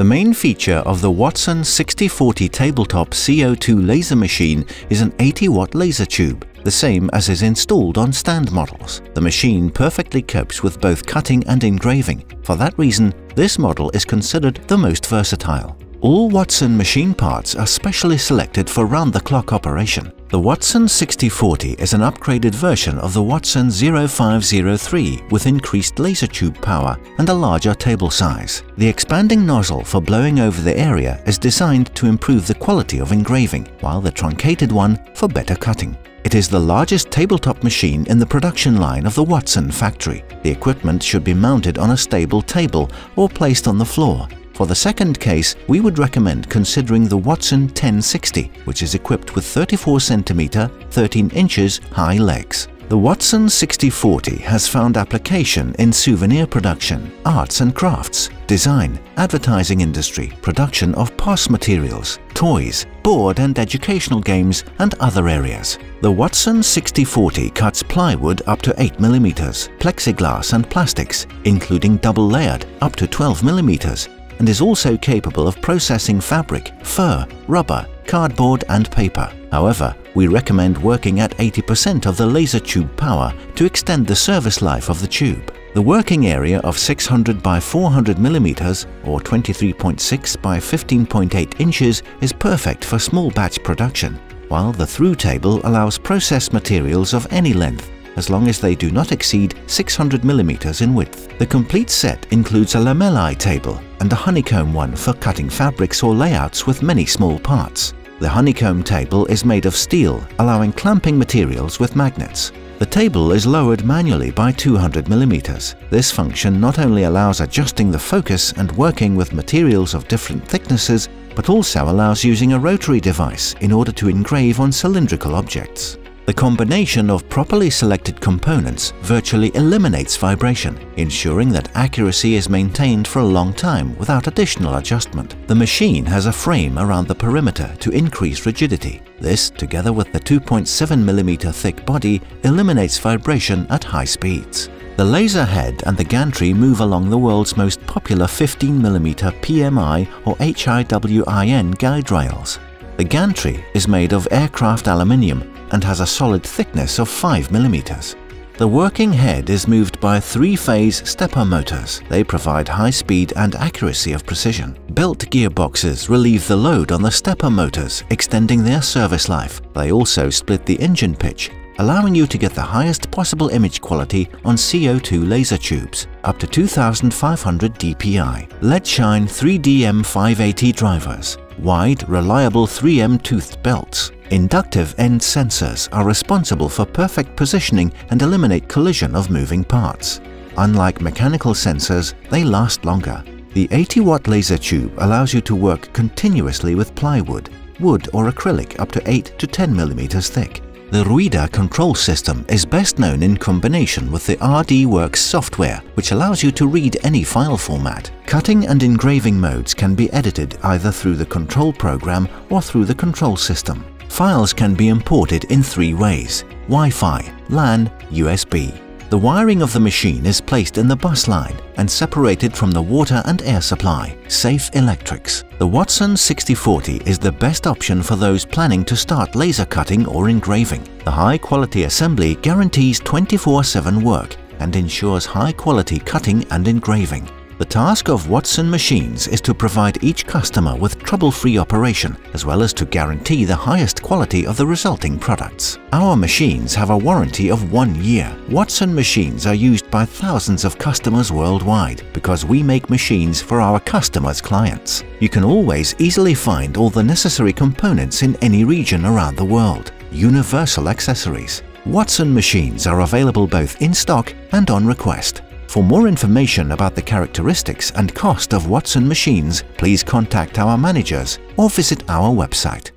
The main feature of the Wattsan 6040 tabletop CO2 laser machine is an 80 watt laser tube, the same as is installed on stand models. The machine perfectly copes with both cutting and engraving. For that reason, this model is considered the most versatile. All Wattsan machine parts are specially selected for round-the-clock operation. The Wattsan 6040 is an upgraded version of the Wattsan 0503 with increased laser tube power and a larger table size. The expanding nozzle for blowing over the area is designed to improve the quality of engraving, while the truncated one for better cutting. It is the largest tabletop machine in the production line of the Wattsan factory. The equipment should be mounted on a stable table or placed on the floor for the second case, we would recommend considering the Wattsan 1060, which is equipped with 34 cm 13 inches high legs. The Wattsan 6040 has found application in souvenir production, arts and crafts, design, advertising industry, production of POS materials, toys, board and educational games, and other areas. The Wattsan 6040 cuts plywood up to 8mm, plexiglass and plastics, including double-layered up to 12mm, and is also capable of processing fabric, fur, rubber, cardboard and paper. However, we recommend working at 80% of the laser tube power to extend the service life of the tube. The working area of 600 by 400 mm or 23.6 by 15.8 inches is perfect for small batch production, while the through table allows processed materials of any length as long as they do not exceed 600 mm in width. The complete set includes a lamellae table and a honeycomb one for cutting fabrics or layouts with many small parts. The honeycomb table is made of steel, allowing clamping materials with magnets. The table is lowered manually by 200 mm. This function not only allows adjusting the focus and working with materials of different thicknesses, but also allows using a rotary device in order to engrave on cylindrical objects. The combination of properly selected components virtually eliminates vibration, ensuring that accuracy is maintained for a long time without additional adjustment. The machine has a frame around the perimeter to increase rigidity. This, together with the 2.7mm thick body, eliminates vibration at high speeds. The laser head and the gantry move along the world's most popular 15mm PMI or HIWIN guide rails. The gantry is made of aircraft aluminium and has a solid thickness of 5 mm. The working head is moved by three-phase stepper motors. They provide high speed and accuracy of precision. Belt gearboxes relieve the load on the stepper motors, extending their service life. They also split the engine pitch, allowing you to get the highest possible image quality on CO2 laser tubes, up to 2500 dpi. Leadshine 3DM580 drivers, wide, reliable 3M toothed belts. Inductive end sensors are responsible for perfect positioning and eliminate collision of moving parts. Unlike mechanical sensors, they last longer. The 80-watt laser tube allows you to work continuously with plywood, wood or acrylic up to 8 to 10 millimeters thick. The Ruida control system is best known in combination with the RDWorks software, which allows you to read any file format. Cutting and engraving modes can be edited either through the control program or through the control system. Files can be imported in three ways, Wi-Fi, LAN, USB. The wiring of the machine is placed in the bus line and separated from the water and air supply, Safe Electrics. The Wattsan 6040 is the best option for those planning to start laser cutting or engraving. The high-quality assembly guarantees 24-7 work and ensures high-quality cutting and engraving. The task of Wattsan Machines is to provide each customer with trouble-free operation, as well as to guarantee the highest quality of the resulting products. Our machines have a warranty of one year. Wattsan Machines are used by thousands of customers worldwide because we make machines for our customers' clients. You can always easily find all the necessary components in any region around the world. Universal accessories. Wattsan machines are available both in stock and on request. For more information about the characteristics and cost of Wattsan machines, please contact our managers or visit our website.